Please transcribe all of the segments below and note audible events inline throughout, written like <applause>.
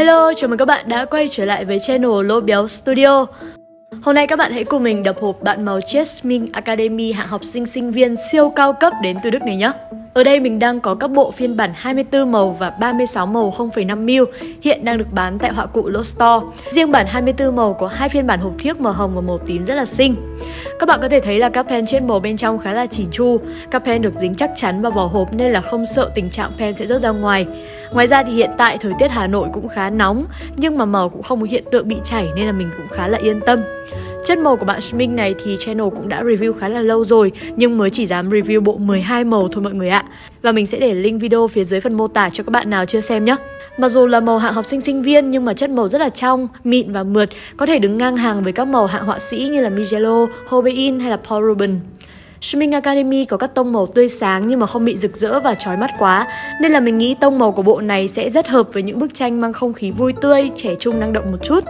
Hello, chào mừng các bạn đã quay trở lại với channel Lô Béo Studio. Hôm nay các bạn hãy cùng mình đập hộp bạn màu Jasmine Academy hạng học sinh sinh viên siêu cao cấp đến từ Đức này nhé. Ở đây mình đang có các bộ phiên bản 24 màu và 36 màu 0,5ml hiện đang được bán tại họa cụ Lô Store. Riêng bản 24 màu có hai phiên bản hộp thiếc màu hồng và màu tím rất là xinh. Các bạn có thể thấy là các pen trên màu bên trong khá là chỉn chu. Các pen được dính chắc chắn vào vỏ hộp nên là không sợ tình trạng pen sẽ rớt ra ngoài. Ngoài ra thì hiện tại thời tiết Hà Nội cũng khá nóng nhưng mà màu cũng không có hiện tượng bị chảy nên là mình cũng khá là yên tâm. Chất màu của bạn Minh này thì channel cũng đã review khá là lâu rồi nhưng mới chỉ dám review bộ 12 màu thôi mọi người ạ. Và mình sẽ để link video phía dưới phần mô tả cho các bạn nào chưa xem nhé. Mặc dù là màu hạng học sinh sinh viên nhưng mà chất màu rất là trong, mịn và mượt, có thể đứng ngang hàng với các màu hạng họa sĩ như là Mijello, Hobein hay là Paul Rubin. Swimming Academy có các tông màu tươi sáng nhưng mà không bị rực rỡ và chói mắt quá Nên là mình nghĩ tông màu của bộ này sẽ rất hợp với những bức tranh mang không khí vui tươi, trẻ trung năng động một chút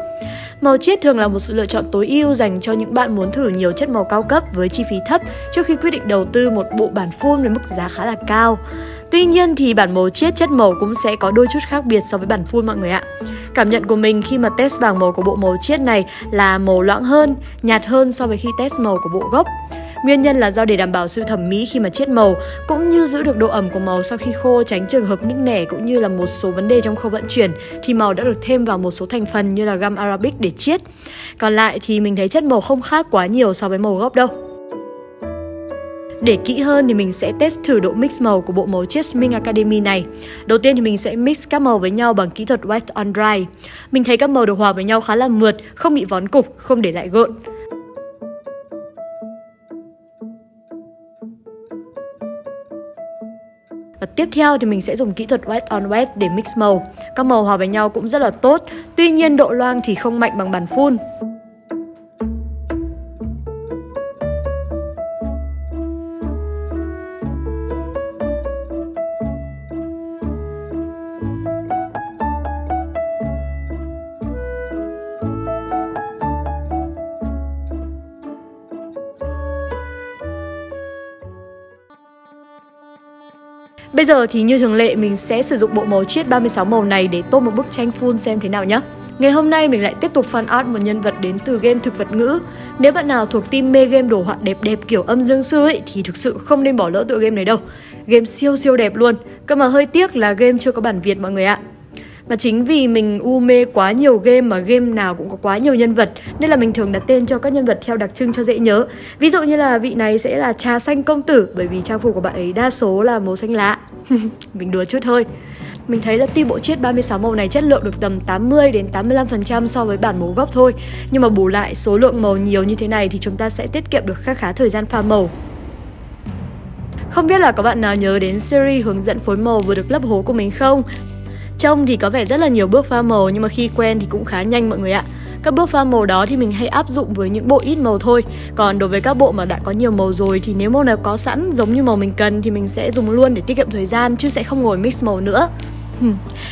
Màu chiết thường là một sự lựa chọn tối ưu dành cho những bạn muốn thử nhiều chất màu cao cấp với chi phí thấp trước khi quyết định đầu tư một bộ bản phun với mức giá khá là cao. Tuy nhiên thì bản màu chiết chất màu cũng sẽ có đôi chút khác biệt so với bản phun mọi người ạ. Cảm nhận của mình khi mà test bảng màu của bộ màu chiết này là màu loãng hơn, nhạt hơn so với khi test màu của bộ gốc. Nguyên nhân là do để đảm bảo sự thẩm mỹ khi mà chiết màu cũng như giữ được độ ẩm của màu sau khi khô tránh trường hợp nứt nẻ cũng như là một số vấn đề trong khâu vận chuyển thì màu đã được thêm vào một số thành phần như là gam arabic để chiết. Còn lại thì mình thấy chất màu không khác quá nhiều so với màu gốc đâu. Để kỹ hơn thì mình sẽ test thử độ mix màu của bộ màu Jasmine Academy này. Đầu tiên thì mình sẽ mix các màu với nhau bằng kỹ thuật wet on dry. Mình thấy các màu được hòa với nhau khá là mượt, không bị vón cục, không để lại gợn. Và tiếp theo thì mình sẽ dùng kỹ thuật wet on wet để mix màu. Các màu hòa với nhau cũng rất là tốt, tuy nhiên độ loang thì không mạnh bằng bàn phun. Bây giờ thì như thường lệ, mình sẽ sử dụng bộ màu chiết 36 màu này để tô một bức tranh full xem thế nào nhé. Ngày hôm nay mình lại tiếp tục fan art một nhân vật đến từ game thực vật ngữ. Nếu bạn nào thuộc team mê game đồ họa đẹp đẹp kiểu âm dương sư ấy, thì thực sự không nên bỏ lỡ tựa game này đâu. Game siêu siêu đẹp luôn. Cơ mà hơi tiếc là game chưa có bản Việt, mọi người ạ. Mà chính vì mình u mê quá nhiều game mà game nào cũng có quá nhiều nhân vật, Nên là mình thường đặt tên cho các nhân vật theo đặc trưng cho dễ nhớ. Ví dụ như là vị này sẽ là trà xanh công tử, Bởi vì trang phục của bạn ấy đa số là màu xanh lá <laughs> Mình đùa chút thôi. Mình thấy là tuy bộ chiết 36 màu này chất lượng được tầm 80 đến 85% so với bản màu gốc thôi, Nhưng mà bù lại số lượng màu nhiều như thế này thì chúng ta sẽ tiết kiệm được khá khá thời gian pha màu. Không biết là có bạn nào nhớ đến series hướng dẫn phối màu vừa được lấp hố của mình không? Trông thì có vẻ rất là nhiều bước pha màu nhưng mà khi quen thì cũng khá nhanh mọi người ạ. Các bước pha màu đó thì mình hay áp dụng với những bộ ít màu thôi. Còn đối với các bộ mà đã có nhiều màu rồi thì nếu màu nào có sẵn giống như màu mình cần thì mình sẽ dùng luôn để tiết kiệm thời gian chứ sẽ không ngồi mix màu nữa.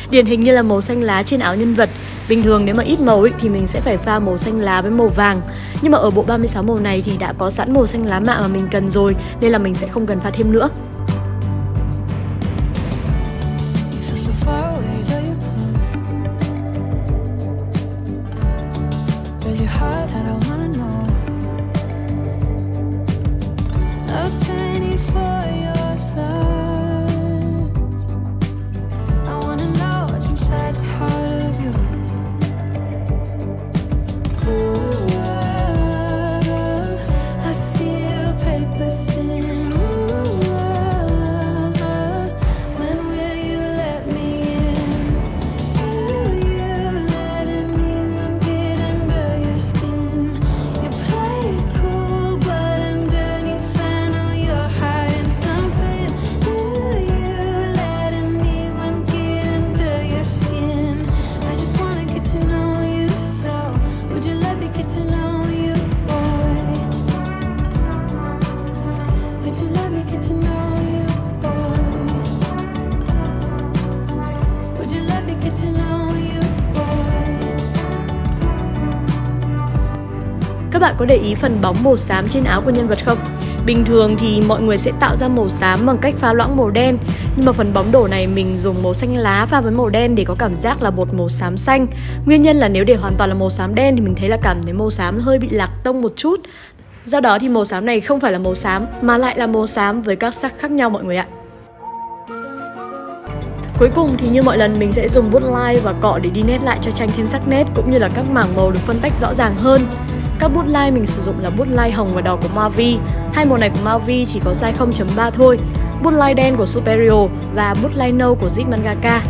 Điển hình như là màu xanh lá trên áo nhân vật. Bình thường nếu mà ít màu ý, thì mình sẽ phải pha màu xanh lá với màu vàng. Nhưng mà ở bộ 36 màu này thì đã có sẵn màu xanh lá mạ mà mình cần rồi Nên là mình sẽ không cần pha thêm nữa. Các bạn có để ý phần bóng màu xám trên áo của nhân vật không? Bình thường thì mọi người sẽ tạo ra màu xám bằng cách pha loãng màu đen Nhưng mà phần bóng đổ này mình dùng màu xanh lá pha với màu đen để có cảm giác là bột màu xám xanh Nguyên nhân là nếu để hoàn toàn là màu xám đen thì mình thấy là cảm thấy màu xám hơi bị lạc tông một chút Do đó thì màu xám này không phải là màu xám, mà lại là màu xám với các sắc khác nhau mọi người ạ Cuối cùng thì như mọi lần, mình sẽ dùng bút line và cọ để đi nét lại cho tranh thêm sắc nét, cũng như là các mảng màu được phân tách rõ ràng hơn. Các bút line mình sử dụng là bút line hồng và đỏ của Mavi. Hai màu này của Mavi chỉ có size 0.3 thôi. Bút line đen của Superior và bút line nâu của Zig Mangaka.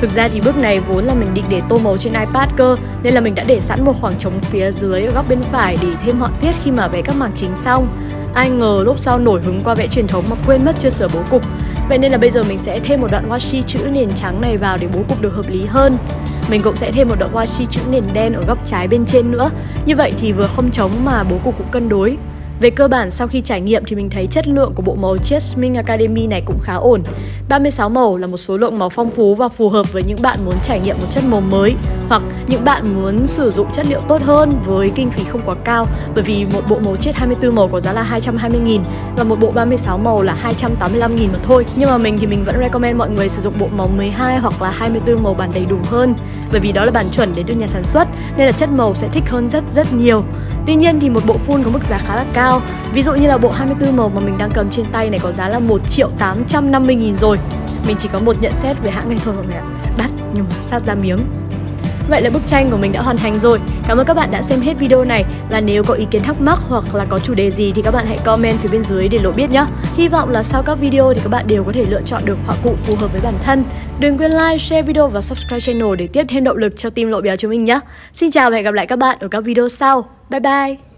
Thực ra thì bước này vốn là mình định để tô màu trên iPad cơ, Nên là mình đã để sẵn một khoảng trống phía dưới ở góc bên phải để thêm họa tiết khi mà vẽ các mảng chính xong Ai ngờ lúc sau nổi hứng qua vẽ truyền thống mà quên mất chưa sửa bố cục Vậy nên là bây giờ mình sẽ thêm một đoạn washi chữ nền trắng này vào để bố cục được hợp lý hơn mình cũng sẽ thêm một đoạn washi chữ nền đen ở góc trái bên trên nữa. Như vậy thì vừa không trống mà bố cục cũng cân đối về cơ bản, sau khi trải nghiệm thì mình thấy chất lượng của bộ màu Jasmine Academy này cũng khá ổn. 36 màu là một số lượng màu phong phú và phù hợp với những bạn muốn trải nghiệm một chất màu mới hoặc những bạn muốn sử dụng chất liệu tốt hơn với kinh phí không quá cao. Bởi vì một bộ màu chết 24 màu có giá là 220.000 và một bộ 36 màu là 285.000 mà thôi. Nhưng mà mình thì mình vẫn recommend mọi người sử dụng bộ màu 12 hoặc là 24 màu bản đầy đủ hơn. Bởi vì đó là bản chuẩn đến từ nhà sản xuất nên là chất màu sẽ thích hơn rất rất nhiều. Tuy nhiên thì một bộ full có mức giá khá là cao Ví dụ như là bộ 24 màu mà mình đang cầm trên tay này có giá là 1 triệu 850 nghìn rồi Mình chỉ có một nhận xét về hãng này thôi mọi người ạ Đắt nhưng mà sát ra miếng Vậy là bức tranh của mình đã hoàn thành rồi. Cảm ơn các bạn đã xem hết video này và nếu có ý kiến thắc mắc hoặc là có chủ đề gì thì các bạn hãy comment phía bên dưới để lộ biết nhé. Hy vọng là sau các video thì các bạn đều có thể lựa chọn được họa cụ phù hợp với bản thân. Đừng quên like, share video và subscribe channel để tiếp thêm động lực cho team lộ béo chúng mình nhé. Xin chào và hẹn gặp lại các bạn ở các video sau. 拜拜